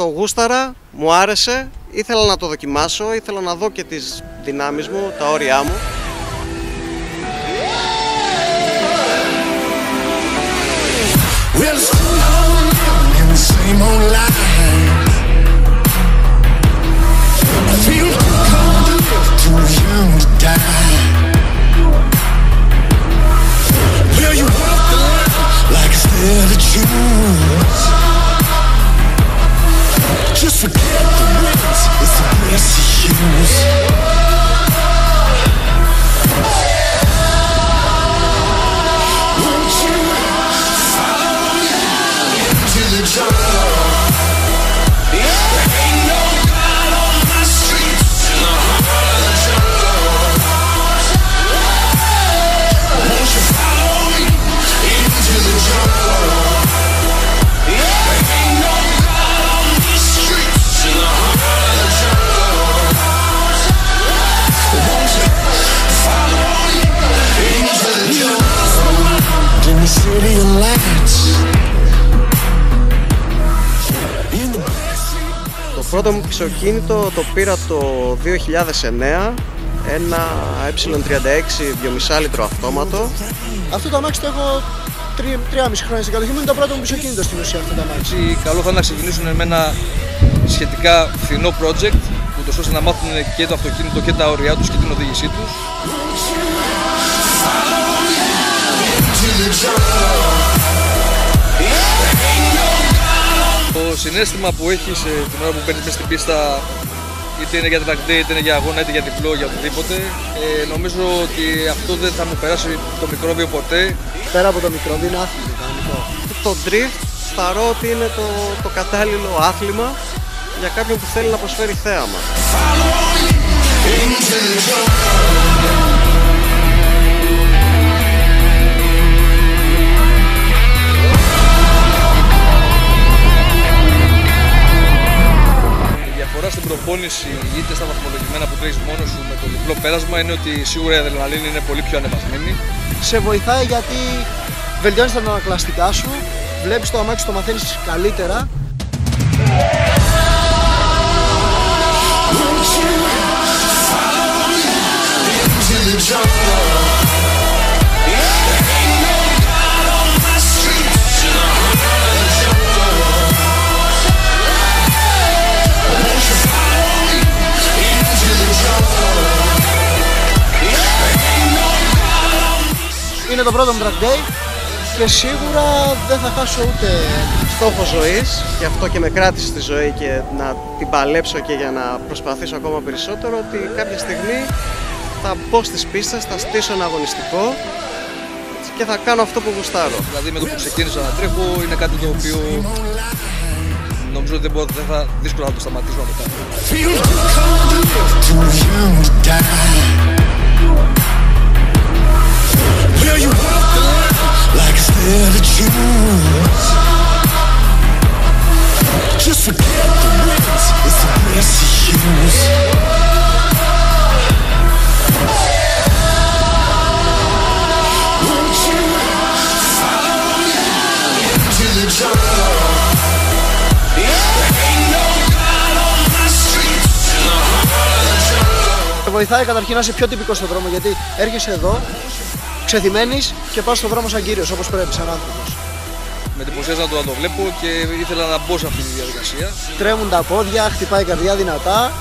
Το γούσταρα μου άρεσε. Ήθελα να το δοκιμάσω. Ήθελα να δω και τις δυνάμεις μου, τα όρια μου. Jesus. Πρώτο μου πισωκίνητο το πήρα το 2009, ένα ε36 2,5 λίτρο αυτόματο. Αυτό το αμάξι το έχω τρι- τρία μισή χρόνια στην κατοχή μου. Είναι το πρώτο μου πισωκίνητο στην ουσία αυτό το αμάξι. Έτσι, καλό θα είναι να ξεκινήσουν με ένα σχετικά φθηνό project, ούτως ώστε να μάθουν και το αυτοκίνητο και τα όρια τους και την οδήγησή τους. Συνέστημα που έχεις ε, την ώρα που μπαίνεις μέσα στην πίστα είτε είναι για track day, είτε είναι για αγώνα, είτε για διπλό, για οτιδήποτε ε, νομίζω ότι αυτό δεν θα μου περάσει το μικρόβιο ποτέ Πέρα από το μικρό, είναι άθλημα κανονικό. Το drift θεωρώ ότι είναι το, το κατάλληλο άθλημα για κάποιον που θέλει να προσφέρει θέαμα. Προπόνηση είτε στα βαθμολογημένα που τρέχεις μόνος σου με το διπλό πέρασμα είναι ότι σίγουρα η αδρεναλίνη είναι πολύ πιο ανεβασμένη. Σε βοηθάει γιατί βελτιώνεις τα ανακλαστικά σου, βλέπεις το αμάξι, το μαθαίνεις καλύτερα. Είναι το πρώτο μου track day και σίγουρα δεν θα χάσω ούτε Στόχο ζωής, γι' αυτό και με κράτησε στη ζωή και να την παλέψω και για να προσπαθήσω ακόμα περισσότερο ότι κάποια στιγμή θα μπω στις πίστες, θα στήσω ένα αγωνιστικό και θα κάνω αυτό που γουστάρω. Δηλαδή με το που ξεκίνησα να τρέχω είναι κάτι το οποίο νομίζω ότι δεν, μπορώ, δεν θα δύσκολα θα το σταματήσω μετά. Βοηθάει καταρχήν να είσαι πιο τυπικός στον δρόμο γιατί έρχεσαι εδώ, ξεθυμένεις και πας στον δρόμο σαν κύριος όπως πρέπει, σαν άνθρωπος. Με εντυπωσίαζα να το βλέπω και ήθελα να μπω σε αυτή τη διαδικασία. Τρέμουν τα πόδια, χτυπάει η καρδιά δυνατά,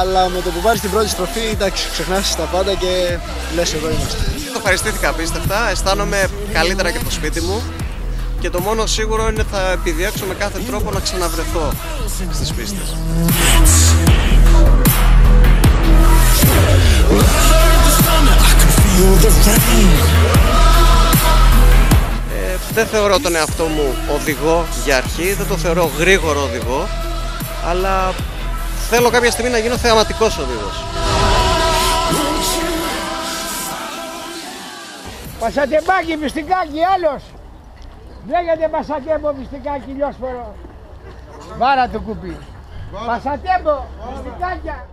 αλλά με το που πάρεις την πρώτη στροφή, εντάξει, ξεχνάς τα πάντα και λες εδώ είμαστε. Το ευχαριστήθηκα απίστευτα, αισθάνομαι καλύτερα και το σπίτι μου και το μόνο σίγουρο είναι θα επιδιώξω με κάθε τρόπο να ξαναβρεθώ στις πίστες. Ε, δεν θεωρώ τον εαυτό μου οδηγό για αρχή, δεν το θεωρώ γρήγορο οδηγό, αλλά θέλω κάποια στιγμή να γίνω θεαματικός οδηγός. Πασατεμπάκι, μυστικάκι, άλλος. Λέγεται Πασατέμπο, μυστικάκι, λιόσφορο. Βάρα το κουπί. Πασατέμπο, μυστικάκια.